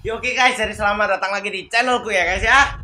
Ya oke guys, jadi selamat datang lagi di channelku ya guys ya.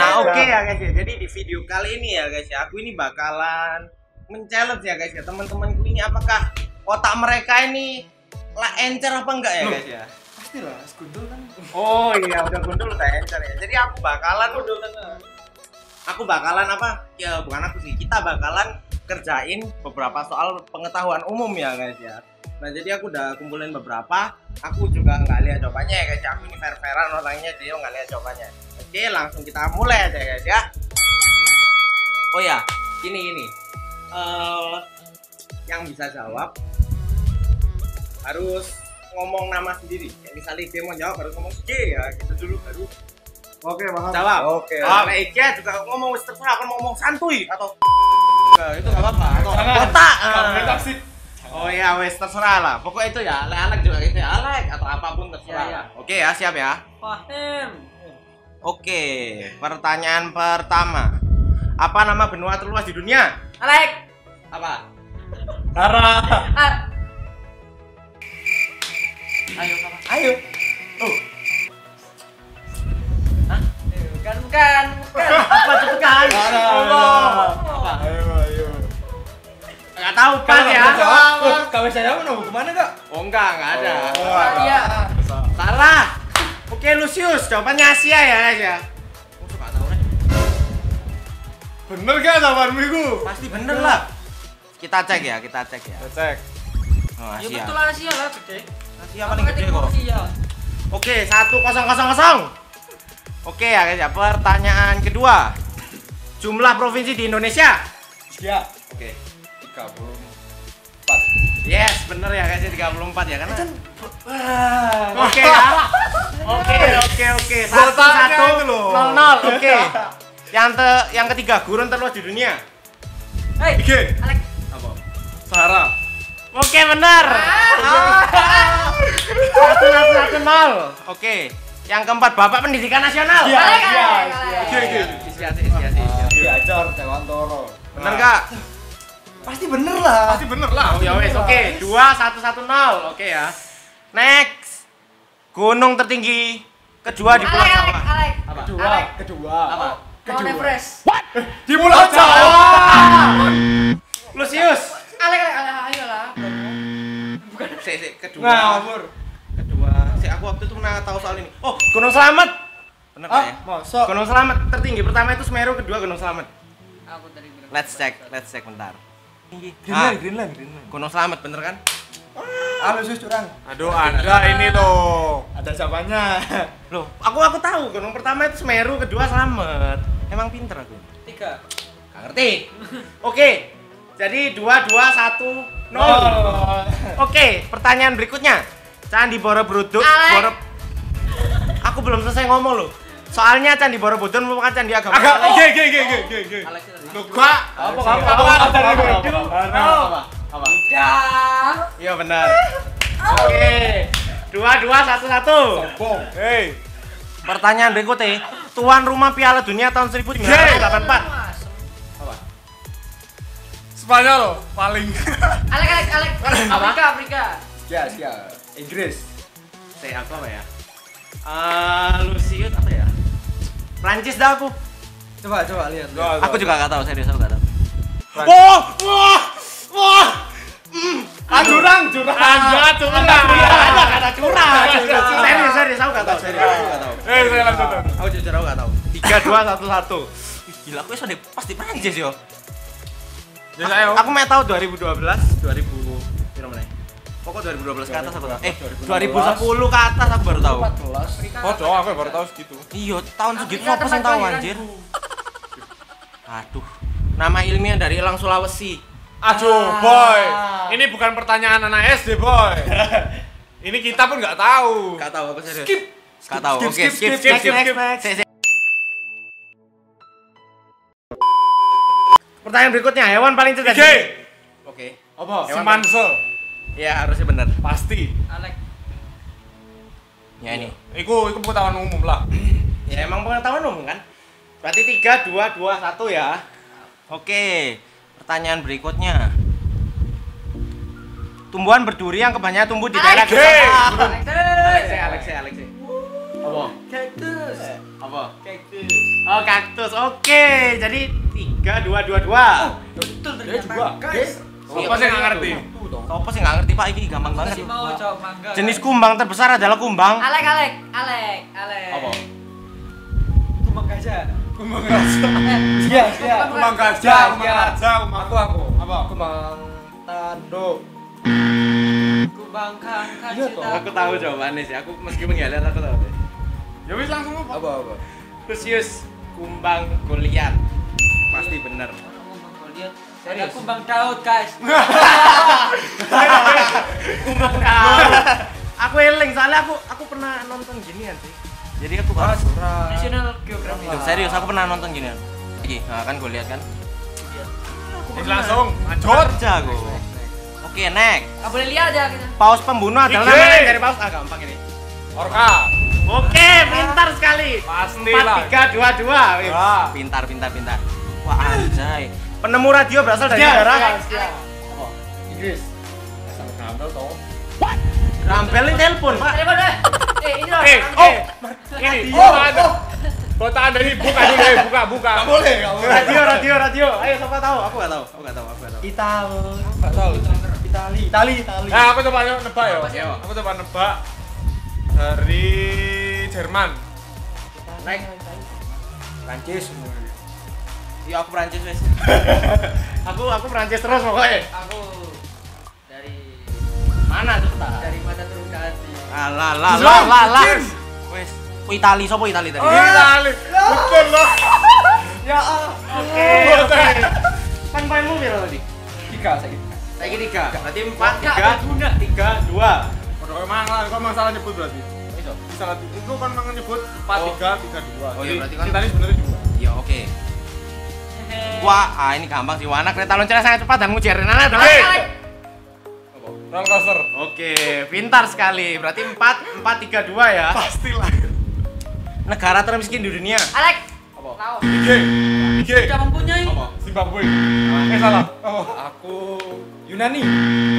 Nah oke ya guys ya, jadi di video kali ini ya guys ya, aku ini bakalan men-challenge ya guys ya teman-temanku ini apakah otak mereka ini lah encer apa enggak ya guys ya? Pastilah, sekundul kan. Oh iya udah gundul udah encer ya. Jadi aku bakalan Aku bakalan apa? Ya bukan aku sih. Kita bakalan kerjain beberapa soal pengetahuan umum ya guys ya. Nah jadi aku udah kumpulin beberapa. Aku juga nggak lihat jawabannya ya guys. ya. Aku ini fair-fairan orangnya jadi nggak lihat jawabannya. Oke langsung kita mulai aja guys ya. Oh ya, ini ini. Eh yang bisa jawab harus ngomong nama sendiri. Kayak misalnya dia mau jawab harus ngomong J ya, gitu dulu baru Oke, paham. jawab. Oke. Kalau kayak J juga ngomong wis terserah kan ngomong santuy atau Nah, itu nggak apa-apa atau Jangan. botak. Kamu Ah. sih. Oh iya wes terserah lah. Pokoknya itu ya, Alek juga gitu ya, Alek atau apa pun terserah. Iya, iya. Oke ya, siap ya. Paham. Oke, pertanyaan pertama. Apa nama benua terluas di dunia? Alek. Apa? Tara. Ayo. Oh, Eh, Bukan, bukan, bukan. Apa cepetkan? Tara. Allah. Apa? Ayo, ayo. Enggak tahu pas ya. Oh, Kau bisa jawab mau ke mana kak? Oh enggak, enggak ada. Oh, Iya. Salah. Oke, Lucius, jawabannya Asia ya, guys ya. Oh, suka tahu nih. Bener gak jawabanmu itu? Pasti bener lah. Kita cek ya, kita cek ya. Cek. Oh, Ya Asia. betul Asia lah gede. Asia paling gede kok. Asia. Oke, satu kosong kosong kosong. Oke ya guys ya. Pertanyaan kedua. Jumlah provinsi di Indonesia. Ya. Oke. 34. Yes, bener ya guys ya 34 ya karena. Wah. Oke ya. Oke, oke, oke. Satu satu nol nol. Oke. Yang te yang ketiga gurun terluas di dunia. Hei. Ige. Alek. Apa? Sahara. Oke bener. Satu satu satu nol. Oke. Yang keempat Bapak Pendidikan Nasional. Iya, iya, iya. Isiasi, isiasi, isiasi. Diajar Dewantoro. Bener gak? Pasti bener lah. Pasti bener lah. Oh ya wes, oke. Dua satu satu nol, oke ya. Next, gunung tertinggi kedua di Pulau Jawa. Alek. Kedua. Kedua. Apa? Mount Everest. Di Pulau Jawa. Lucius. Si, si, kedua. Ngawur. Kedua. Si aku waktu itu pernah tahu soal ini. Oh, Gunung Selamat. Bener ya? Ah, mosok. Gunung Selamat tertinggi. Pertama itu Semeru, kedua Gunung Selamat. Aku tadi bilang. Let's check, let's check bentar. Tinggi. Greenland, Ah, Greenland, Greenland. Gunung Selamat bener kan? Ah, Lusius curang. Aduh, Anda ini loh. Ada jawabannya. Loh, aku aku tahu gunung pertama itu Semeru, kedua Selamat. Emang pinter aku. Tiga. Gak ngerti. Oke. Jadi dua dua satu nol. Oke, pertanyaan berikutnya. Candi Borobudur. Alek. Boro... Aku belum selesai ngomong loh. Soalnya Candi Borobudur merupakan candi agama. Agak, Katolik. ge, ge, ge, ge, ge, ge. Alek itu. Lu gua. Apa Apa, apa apa, apa? apa, apa, Apa? Ya. Iya benar. Oke. Dua dua satu satu. Bom. Hei, Pertanyaan berikutnya. Tuan rumah Piala Dunia tahun 1984. Spanyol paling. Alek, Alek, Alek. Afrika, Afrika. Ya, siap. Inggris. Saya aku apa ya? Lucius apa ya? Prancis dah aku. Coba, coba lihat. Aku juga gak tahu, serius aku gak tahu. Wah, wah, wah. Ah, curang, curang. Anda curang. Ada kata curang. Curang. Serius, serius aku gak tahu, serius aku gak tahu. Eh, saya lanjut. Aku jujur aku gak tahu. Tiga dua satu satu. Ih, Gila, aku sudah pasti Prancis yo. Ya. Aku mau tahu 2012, 2000 Piro meneh? Pokok 2012 ke atas aku tahu. Eh, 2010 ke atas aku baru tahu. 14. Oh, doang aku baru tahu segitu. Iya, tahun segitu apa sih tempat tahu anjir? Aduh. Nama ilmiah dari Elang Sulawesi. Aduh, Ah. boy. Ini bukan pertanyaan anak SD, boy. Ini kita pun nggak tahu. Gak tahu aku serius. Skip. Gak tahu. skip, Oke, skip, skip, skip, skip, Pertanyaan berikutnya, hewan paling cerdas. Ige. Oke. Apa? Hewan Simansel. Ya, harusnya benar. Pasti. Alek. Ya ini. Iku, iku pengetahuan umum lah. Ya emang pengetahuan umum kan? Berarti 3 2 2 1 ya. Oke. Pertanyaan berikutnya. Tumbuhan berduri yang kebanyakan tumbuh di daerah. Alex. Alex, Alex, Alex. Apa? Kaktus. Apa? Kaktus. Oh, kaktus. Oke. Jadi 3 2 2 2. Betul Dia juga. guys. Siapa sih nggak ngerti? Apa sih nggak ngerti Pak? Ini gampang banget. Jenis kumbang terbesar adalah kumbang. Alek, Alek, Alek, Alek. Apa? Kumbang gajah. Kumbang raja. Iya, iya. Kumbang gajah, kumbang ya. raja, kumbang Aku aku. Apa? Kumbang tanduk. Kumbang kangkang Iya, toh. Aku tahu jawabannya sih. Aku meskipun nggak lihat aku tahu deh. Ya wis langsung apa? Apa apa? Lucius kumbang Goliat. Pasti. Ada Serius? kumbang Daud, guys. kumbang Daud. aku eling soalnya aku aku pernah nonton ginian sih. Jadi aku Ah, surah. National Geographic. Serius aku pernah nonton ginian. Iki, nah, kan gue lihat kan. Wis langsung, lanjut. Kerja aku. Oke, next. Nggak boleh lihat ya kita. Paus pembunuh adalah Ige. nama lain dari paus. Ah, gampang ini. Orka. Oke, pintar sekali. Pasti Empat, lah. tiga, dua, dua. Pintar, pintar, pintar. Wah, anjay. Penemu radio berasal dari negara. Apa? Inggris. Sama Gambel toh. Ini telepon, Pak. Telepon deh. Eh, ini loh. Eh, oh, ini. Oh, Buka ada. Buka ada ini, buka dulu deh, buka, buka. boleh, enggak Radio, radio, radio. Ayo, siapa tahu? Aku nggak tahu. Aku nggak tahu. Aku nggak tahu. Ital. Enggak tahu. Itali. Itali, Itali. Nah, aku coba nebak ya. Aku coba nebak dari Jerman. Naik. Prancis. Iya, aku Prancis, wes. aku aku Prancis terus pokoknya. Aku dari Mana tuh, tak? dari mata turun ke hati. Alah, lah, lah, lah, lah. Wes. Itali, sopo Itali tadi? Itali. Betul loh. Ya ah. Oke, oke. Kan poinmu berapa tadi? Tiga saya gitu. Lagi tiga. Berarti empat, tiga, tiga, dua. Udah emang lah, kok emang salah nyebut berarti. Iso. Salah itu kan emang nyebut 4 Oh. 3 3 2. Oh iya, berarti kan- ini sebenarnya dua. Ya, oke. Wah, ah, ini gampang sih. Warna kereta luncurnya sangat cepat dan mujarnya adalah Oke. Alek. Roller coaster. Oke, pintar sekali. Berarti 4 4 3 2 ya. Pastilah. Negara termiskin di dunia. Alek. Apa? Laos. Ige. Ige. Sudah mempunyai. Apa? Zimbabwe. Eh salah. Oh. Aku Yunani.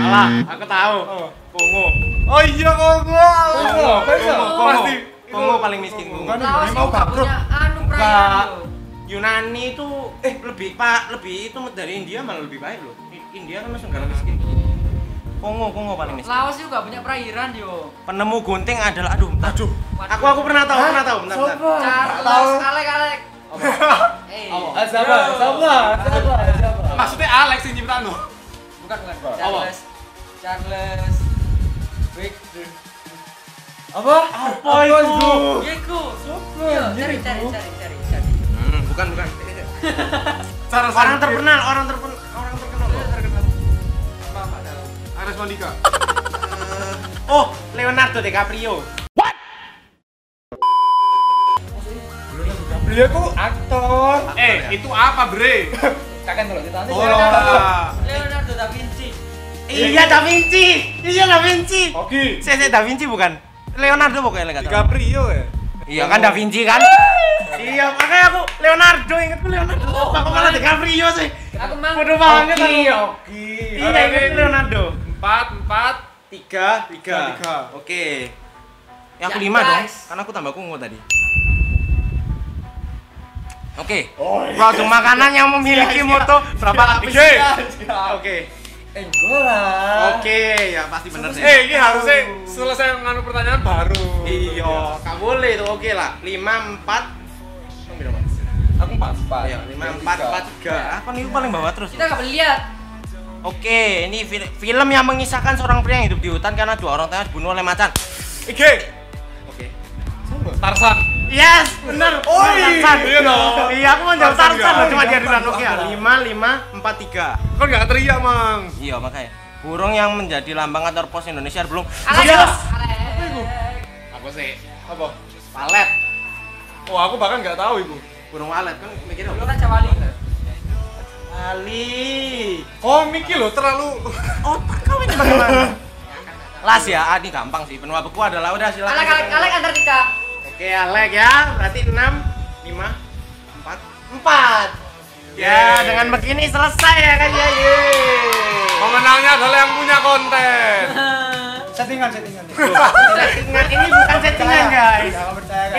Salah, aku tahu. Oh. Kongo. Oh iya Kongo. Kongo. Kongo. Pasti. Kongo paling miskin Kongo. Laos mau bangkrut. punya anu Enggak. Yunani itu eh lebih pak lebih itu dari India malah lebih baik loh. India kan masuk negara miskin. Kongo, Kongo paling miskin. Laos juga punya perairan yo. Penemu gunting adalah aduh, bentar. Aduh. Aku aku pernah tahu, pernah tahu, bentar, bentar. Charles Alek Alek. Eh, Ah, sabar, sabar, sabar, sabar. Maksudnya Alex yang nyiptain lo. bukan bukan. Apa? Charles Charles Big Apa? Apa itu? Siapa? Yo, anjir cari cari cari bukan, bukan. Cara Orang terkenal, orang terkenal, orang terkenal. loh. Apa Pak tahu? Ares Monica. Eh, oh, Leonardo DiCaprio. Beliau tuh aktor. Eh, itu apa, Bre? Kakek ditanya. Oh. Leonardo da Vinci. Iya, Da Vinci. Iya, Da Vinci. Oke. Saya Da Vinci bukan. Leonardo pokoknya enggak tahu. DiCaprio ya. Iya kan Da Vinci kan? Iya, makanya aku Leonardo inget Leonardo. Oh, aku malah iya. DiCaprio sih. Aku mah bodoh banget aku. Oke, Iya, inget Leonardo. Empat, empat, tiga, tiga. tiga. Oke. Yang ya, kelima dong, karena aku tambah kungu tadi. Oke. Oh, iya. makanan yang memiliki iya, moto berapa lapis? Oke. Oke. Enggola. Oke, ya pasti bener sih. Eh, ini harusnya selesai nganu pertanyaan baru. Iya, enggak boleh tuh. Oke lah. 5 4 Aku empat, empat. Ayo, lima, empat, empat, tiga. Apa nih paling bawah terus? kita nggak lihat. Oke, ini fil- film yang mengisahkan seorang pria yang hidup di hutan karena dua orang tewas dibunuh oleh macan. Ige. Oke. Tarzan. Yes, bener. Oh, iya. Tarzan. Iya dong. Iya, aku mau jawab Tarzan Tarzan cuma dia duluan. Oke, ya. lima, lima, empat, tiga. Kan nggak teriak, Mang. Iya, makanya. Burung yang menjadi lambang kantor pos Indonesia belum. Yes. Alek. Apa sih? Apa? Walet. Oh, aku bahkan nggak tahu itu. Burung walet kan mikirnya Lu kan Cawali. Ali. Oh, Miki lo terlalu Otak kau ini bagaimana? Las ya, ah, ini gampang sih. Benua beku adalah udah silakan. Alek Alek Alek Antartika. Oke, lag ya. Berarti 6 5 4 4. Ya, dengan begini selesai ya kan ya. Yeay. Pemenangnya adalah yang punya konten. Settingan, settingan. settingan ini bukan settingan guys.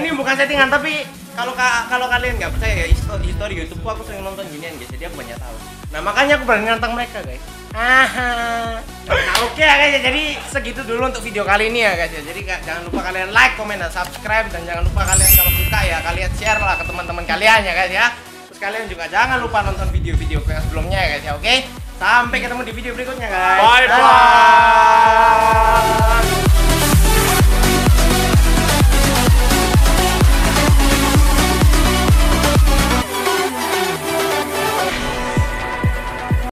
Ini bukan settingan tapi kalau ka- kalau kalian nggak percaya ya histori, histori YouTube aku sering nonton ginian guys. Jadi aku banyak tahu. Nah makanya aku berani nantang mereka guys. Aha. nah oke ya guys ya. jadi segitu dulu untuk video kali ini ya guys ya. Jadi jangan lupa kalian like komen dan subscribe. Dan jangan lupa kalian kalau suka ya kalian share lah ke teman-teman kalian ya guys ya. Terus kalian juga jangan lupa nonton video-video yang sebelumnya ya guys ya. Oke Sampai ketemu di video berikutnya guys. Bye bye. bye.